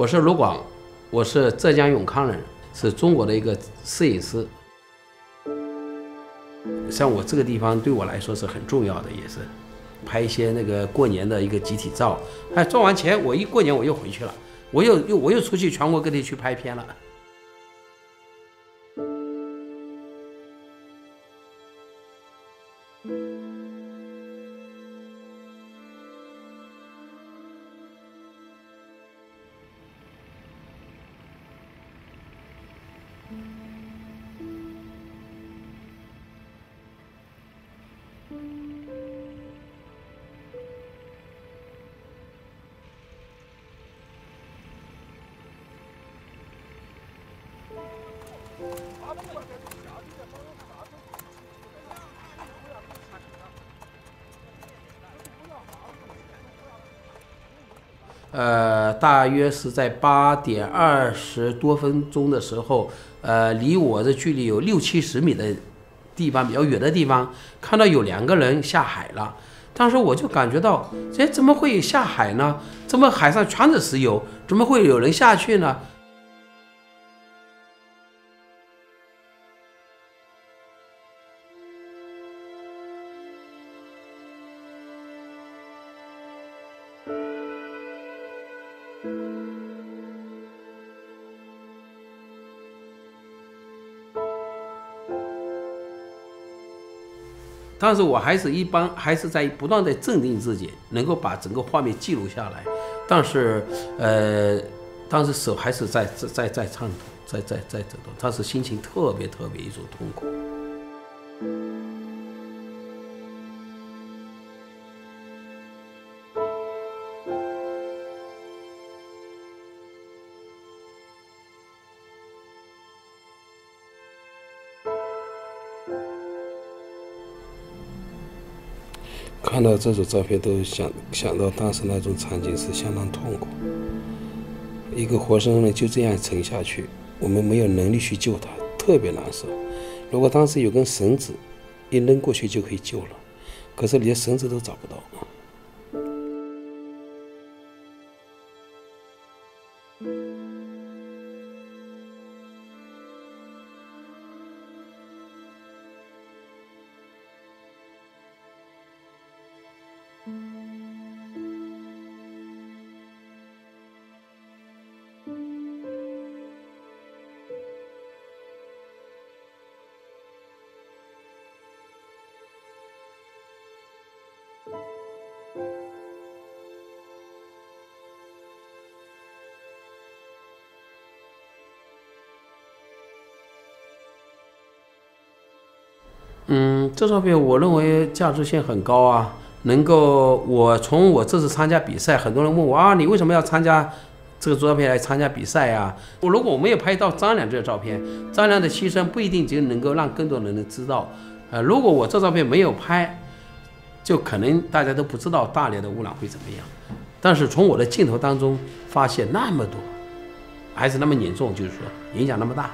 我是卢广，我是浙江永康人，是中国的一个摄影师。像我这个地方对我来说是很重要的，也是拍一些那个过年的一个集体照。哎，赚完钱我一过年我又回去了，我又又我又出去全国各地去拍片了。呃，大约是在八点二十多分钟的时候，呃，离我的距离有六七十米的地方，比较远的地方，看到有两个人下海了。当时我就感觉到，哎，怎么会下海呢？怎么海上全是石油？怎么会有人下去呢？但是我还是一般，还是在不断的镇定自己，能够把整个画面记录下来。但是，呃，当时手还是在在在颤抖，在在在抖动，当时心情特别特别一种痛苦。看到这组照片，都想想到当时那种场景是相当痛苦。一个活生生的就这样沉下去，我们没有能力去救他，特别难受。如果当时有根绳子，一扔过去就可以救了，可是连绳子都找不到。嗯，这照片我认为价值性很高啊，能够我从我这次参加比赛，很多人问我啊，你为什么要参加这个照片来参加比赛呀？我如果我没有拍到张良这个照片，张良的牺牲不一定就能够让更多人能知道。呃，如果我这照片没有拍，就可能大家都不知道大连的污染会怎么样。但是从我的镜头当中发现那么多，还是那么严重，就是说影响那么大。